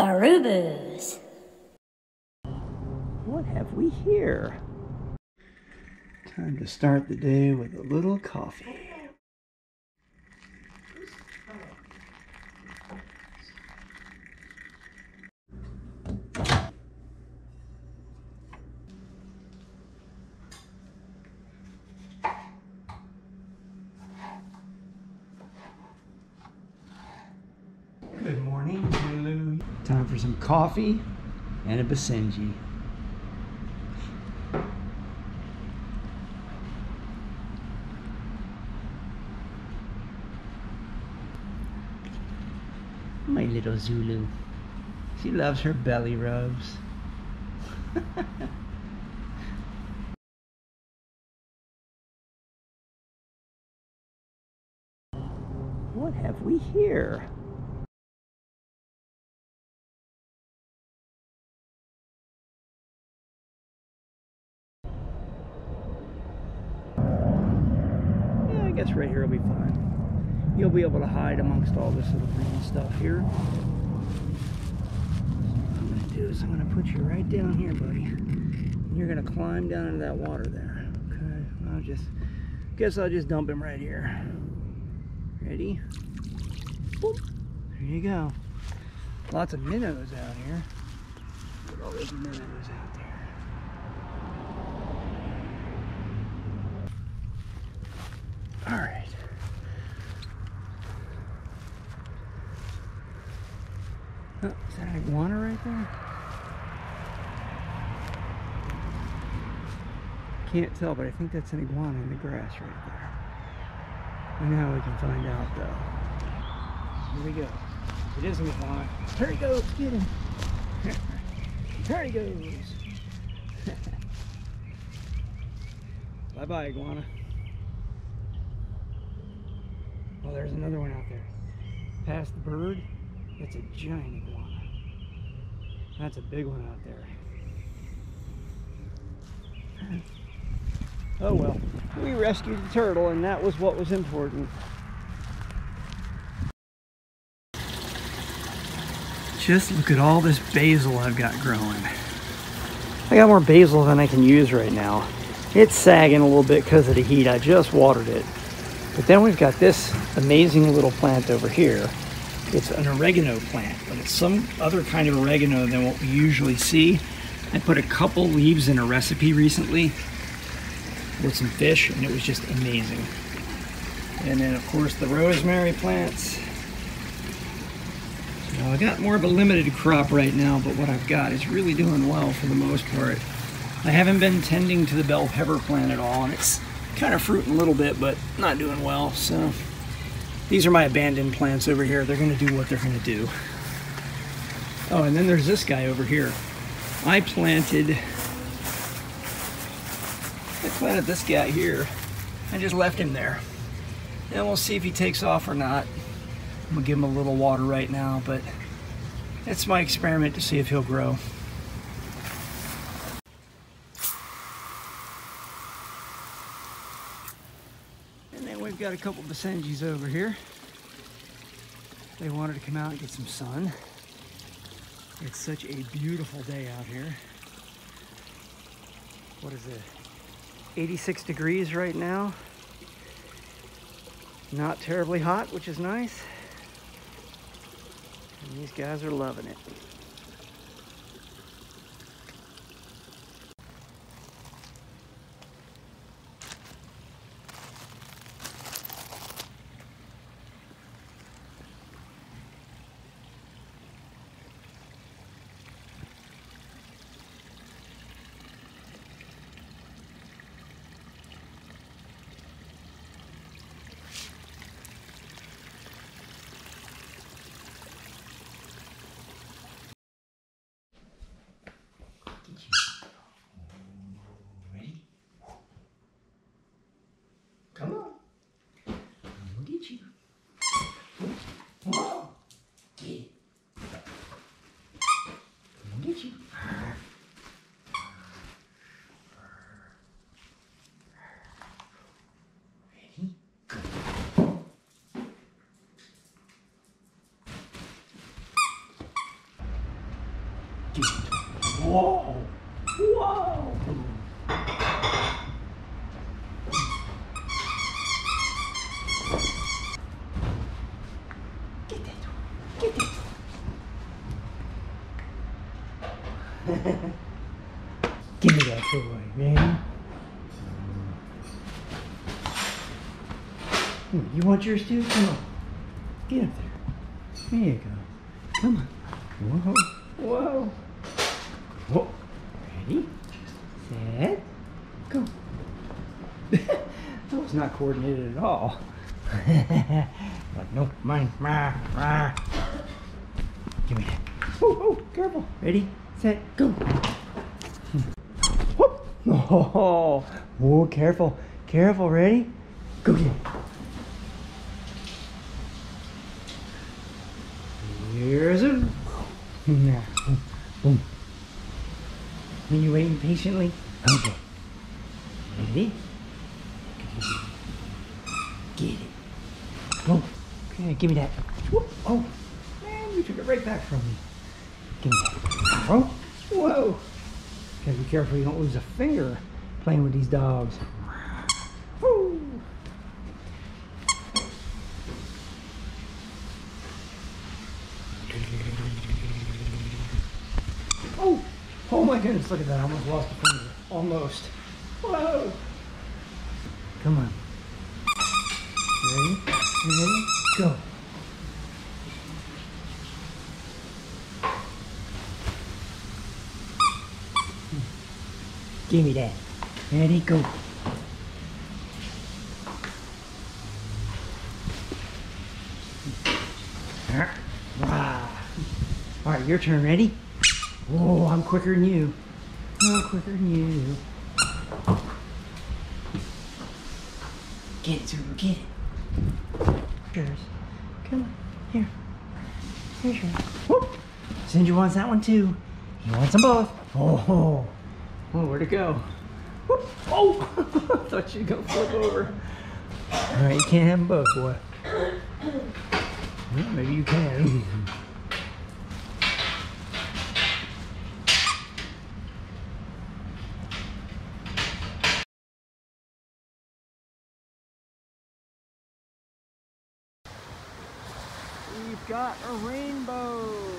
Barubus. What have we here? Time to start the day with a little coffee. Time for some coffee and a Basenji. My little Zulu. She loves her belly rubs. what have we here? Guess right here will be fine. You'll be able to hide amongst all this little green stuff here. What I'm gonna do is I'm gonna put you right down here, buddy. And you're gonna climb down into that water there. Okay, I'll just, guess I'll just dump him right here. Ready? Boop. There you go. Lots of minnows out here. Look at all those minnows out there. All right. Is that an iguana right there? Can't tell, but I think that's an iguana in the grass right there. And now we can find out though. Here we go. It is an iguana. There he goes, get him. There he goes. bye bye, iguana. Oh, there's another one out there. Past the bird, it's a giant iguana. That's a big one out there. Oh well, we rescued the turtle and that was what was important. Just look at all this basil I've got growing. I got more basil than I can use right now. It's sagging a little bit because of the heat. I just watered it. But then we've got this amazing little plant over here. It's an oregano plant, but it's some other kind of oregano than what we usually see. I put a couple leaves in a recipe recently with some fish, and it was just amazing. And then, of course, the rosemary plants. So I got more of a limited crop right now, but what I've got is really doing well for the most part. I haven't been tending to the bell pepper plant at all, and it's kind of fruiting a little bit, but not doing well. So these are my abandoned plants over here. They're to do what they're to do. Oh, and then there's this guy over here. I planted I planted this guy here. I just left him there. And we'll see if he takes off or not. I'm gonna give him a little water right now, but it's my experiment to see if he'll grow. And then we've got a couple Basenjis over here. They wanted to come out and get some sun. It's such a beautiful day out here. What is it? 86 degrees right now. Not terribly hot, which is nice. And these guys are loving it. Whoa! Whoa! Get that toy. Get toy. Give me that toy, man. Hmm, You want yours too? Come on. Get up there. There you go. Come on. Whoa. Whoa. Whoa. Ready? Set. Go. that was not coordinated at all. like, no, mine. Rah, rah. Give me that. Oh, oh, careful. Ready, set, go. Whoop. Oh, oh, careful. Careful. Ready? Go get it. Here's it. Now, boom, boom. Are you waiting patiently? Okay. Ready? Get it. Boom. Okay, give me that. Whoop. Oh, man, you took it right back from me. Give me that. Oh, whoa. Gotta be careful you don't lose a finger playing with these dogs. Oh, my goodness, look at that. I almost lost a finger. Almost. Whoa. Come on. Ready? Ready? Go. Give me that. Ready? Go. Ah. All right, your turn. Ready? Oh, I'm quicker than you. I'm quicker than you. Get it, Zulu, get it. Yours. Come on, here. Here's yours. Whoop. Cindy wants that one too. He wants them both. Oh, oh, where'd it go? Whoop. Oh, I thought you'd go flip over. All right, you can't have them both, boy. Well, maybe you can. got a rainbow.